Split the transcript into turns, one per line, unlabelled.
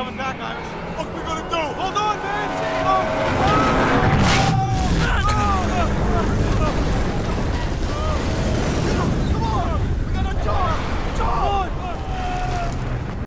coming back, Irish.
What